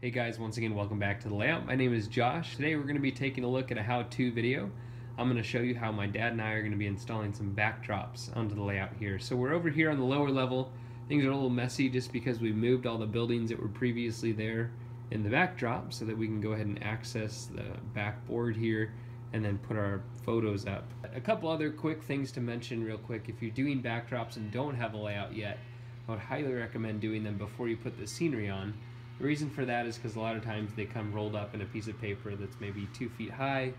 Hey guys, once again, welcome back to the layout. My name is Josh. Today we're going to be taking a look at a how-to video. I'm going to show you how my dad and I are going to be installing some backdrops onto the layout here. So we're over here on the lower level. Things are a little messy just because we moved all the buildings that were previously there in the backdrop so that we can go ahead and access the backboard here and then put our photos up. A couple other quick things to mention real quick. If you're doing backdrops and don't have a layout yet, I would highly recommend doing them before you put the scenery on the reason for that is because a lot of times they come rolled up in a piece of paper that's maybe two feet high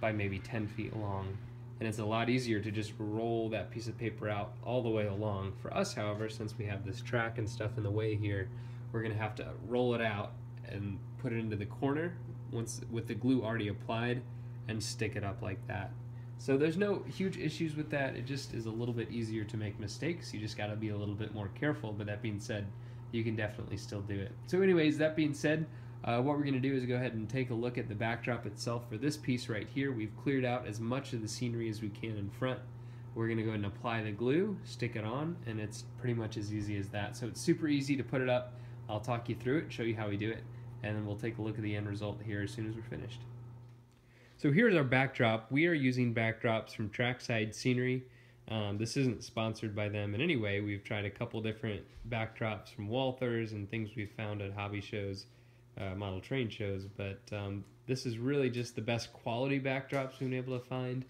by maybe 10 feet long. And it's a lot easier to just roll that piece of paper out all the way along. For us, however, since we have this track and stuff in the way here, we're gonna have to roll it out and put it into the corner once with the glue already applied and stick it up like that. So there's no huge issues with that. It just is a little bit easier to make mistakes. You just gotta be a little bit more careful. But that being said, you can definitely still do it. So anyways, that being said, uh, what we're going to do is go ahead and take a look at the backdrop itself for this piece right here. We've cleared out as much of the scenery as we can in front. We're going to go ahead and apply the glue, stick it on, and it's pretty much as easy as that. So it's super easy to put it up. I'll talk you through it, show you how we do it, and then we'll take a look at the end result here as soon as we're finished. So here's our backdrop. We are using backdrops from Trackside Scenery. Um, this isn't sponsored by them in any way. We've tried a couple different backdrops from Walthers and things we've found at hobby shows, uh, model train shows, but um, this is really just the best quality backdrops we've been able to find.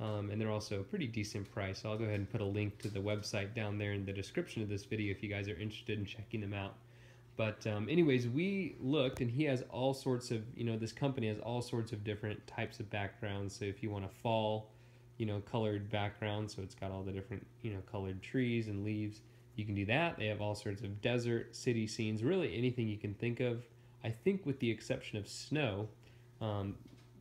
Um, and they're also a pretty decent price. So I'll go ahead and put a link to the website down there in the description of this video if you guys are interested in checking them out. But um, anyways, we looked, and he has all sorts of, you know, this company has all sorts of different types of backgrounds. So if you want to fall you know, colored background, so it's got all the different, you know, colored trees and leaves. You can do that. They have all sorts of desert, city scenes, really anything you can think of. I think with the exception of snow, um,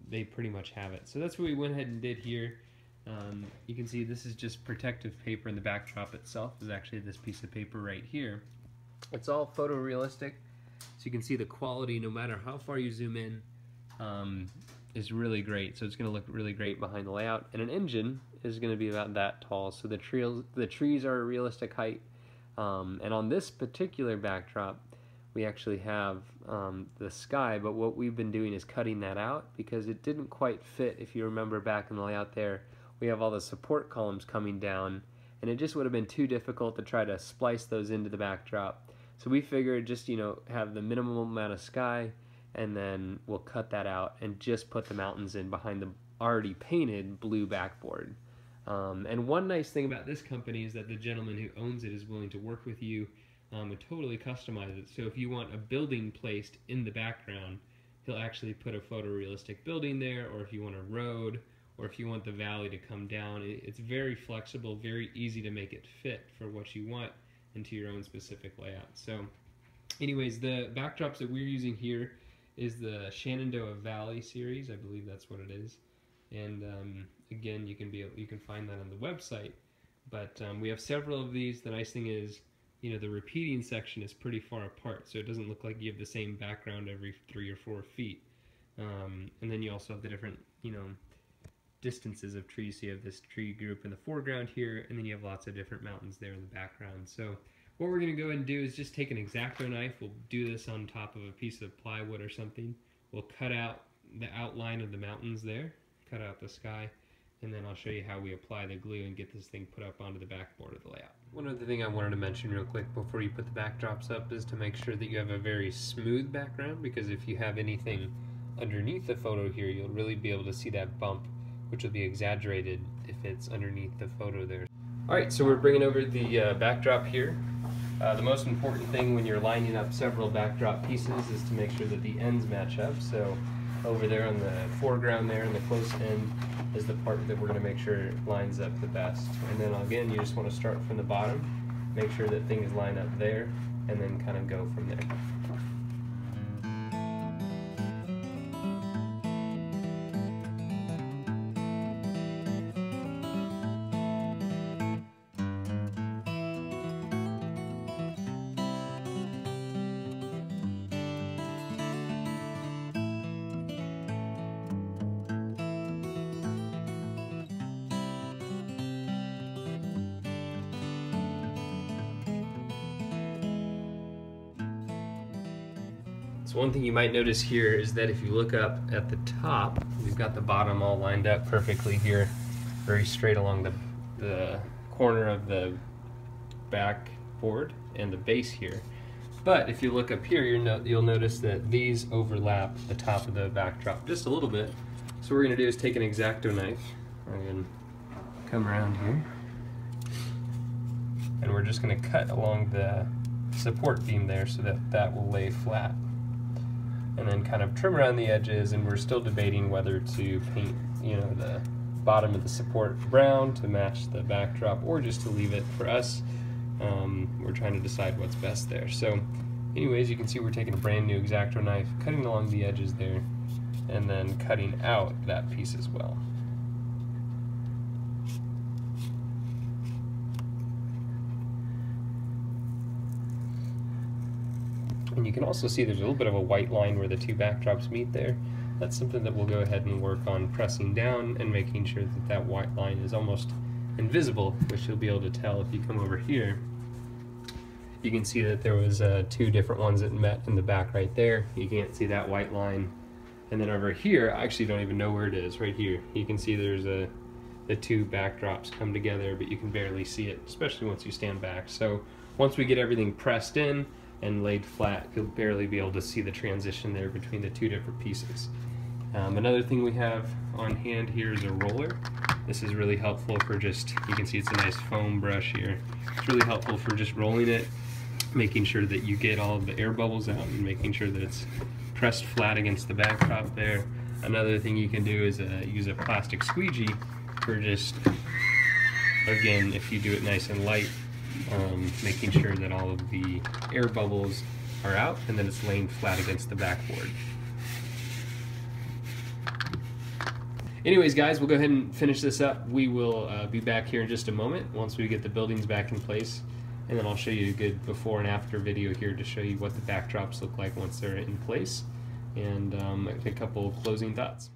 they pretty much have it. So that's what we went ahead and did here. Um, you can see this is just protective paper and the backdrop itself is actually this piece of paper right here. It's all photorealistic, so you can see the quality no matter how far you zoom in. Um, is really great. So it's going to look really great behind the layout. And an engine is going to be about that tall. So the trees, the trees are a realistic height. Um, and on this particular backdrop, we actually have um, the sky, but what we've been doing is cutting that out because it didn't quite fit. If you remember back in the layout there, we have all the support columns coming down, and it just would have been too difficult to try to splice those into the backdrop. So we figured just, you know, have the minimum amount of sky, and then we'll cut that out and just put the mountains in behind the already painted blue backboard. Um, and one nice thing about this company is that the gentleman who owns it is willing to work with you um, and totally customize it. So if you want a building placed in the background, he'll actually put a photorealistic building there, or if you want a road, or if you want the valley to come down, it's very flexible, very easy to make it fit for what you want into your own specific layout. So anyways, the backdrops that we're using here is the Shenandoah Valley series. I believe that's what it is. And um, again, you can be you can find that on the website. But um, we have several of these. The nice thing is, you know, the repeating section is pretty far apart, so it doesn't look like you have the same background every three or four feet. Um, and then you also have the different, you know, distances of trees. So you have this tree group in the foreground here, and then you have lots of different mountains there in the background. So what we're going to go ahead and do is just take an X-Acto knife. We'll do this on top of a piece of plywood or something. We'll cut out the outline of the mountains there, cut out the sky, and then I'll show you how we apply the glue and get this thing put up onto the backboard of the layout. One other thing I wanted to mention real quick before you put the backdrops up is to make sure that you have a very smooth background because if you have anything underneath the photo here, you'll really be able to see that bump, which will be exaggerated if it's underneath the photo there. Alright, so we're bringing over the uh, backdrop here. Uh, the most important thing when you're lining up several backdrop pieces is to make sure that the ends match up. So over there on the foreground there in the close end is the part that we're going to make sure lines up the best. And then again, you just want to start from the bottom, make sure that things line up there, and then kind of go from there. So one thing you might notice here is that if you look up at the top, we've got the bottom all lined up perfectly here, very straight along the, the corner of the back board and the base here. But if you look up here, you'll notice that these overlap the top of the backdrop just a little bit. So what we're gonna do is take an X-Acto knife, and come around here, and we're just gonna cut along the support beam there so that that will lay flat and then kind of trim around the edges and we're still debating whether to paint you know the bottom of the support brown to match the backdrop or just to leave it for us. Um, we're trying to decide what's best there. So anyways you can see we're taking a brand new X-Acto knife cutting along the edges there and then cutting out that piece as well And you can also see there's a little bit of a white line where the two backdrops meet there. That's something that we'll go ahead and work on pressing down and making sure that that white line is almost invisible, which you'll be able to tell if you come over here. You can see that there was uh, two different ones that met in the back right there. You can't see that white line. And then over here, I actually don't even know where it is, right here. You can see there's a the two backdrops come together, but you can barely see it, especially once you stand back. So once we get everything pressed in, and laid flat, you'll barely be able to see the transition there between the two different pieces. Um, another thing we have on hand here is a roller. This is really helpful for just, you can see it's a nice foam brush here. It's really helpful for just rolling it, making sure that you get all of the air bubbles out and making sure that it's pressed flat against the backdrop there. Another thing you can do is uh, use a plastic squeegee for just, again, if you do it nice and light, um, making sure that all of the air bubbles are out and then it's laying flat against the backboard. Anyways, guys, we'll go ahead and finish this up. We will uh, be back here in just a moment once we get the buildings back in place. And then I'll show you a good before and after video here to show you what the backdrops look like once they're in place. And um, a couple closing thoughts.